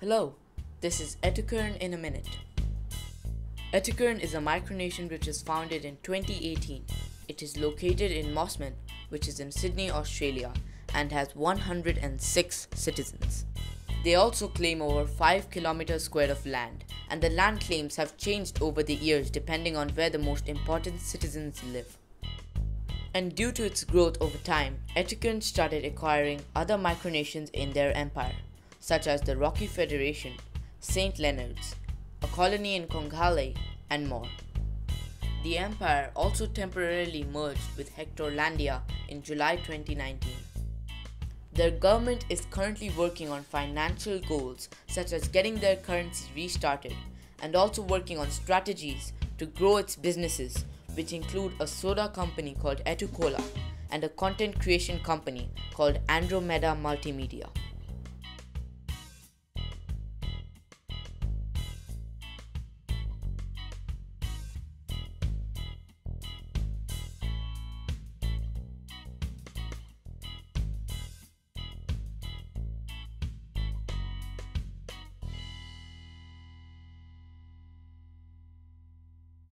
Hello, this is Etukan in a minute. Etukan is a micronation which was founded in 2018. It is located in Mosman, which is in Sydney, Australia, and has 106 citizens. They also claim over 5 kilometers square of land, and the land claims have changed over the years depending on where the most important citizens live. And due to its growth over time, Etukan started acquiring other micronations in their empire, such as the Rocky Federation, St. Leonard's, a colony in Konghale, and more. The empire also temporarily merged with Hectorlandia in July 2019. Their government is currently working on financial goals such as getting their currency restarted and also working on strategies to grow its businesses which include a soda company called Etucola and a content creation company called Andromeda Multimedia.